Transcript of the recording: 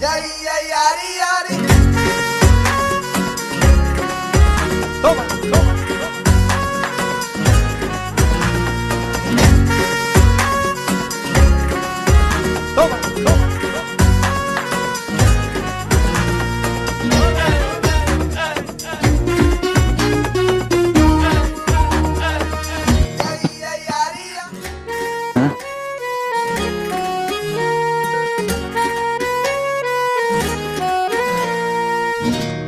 Ya ahí Música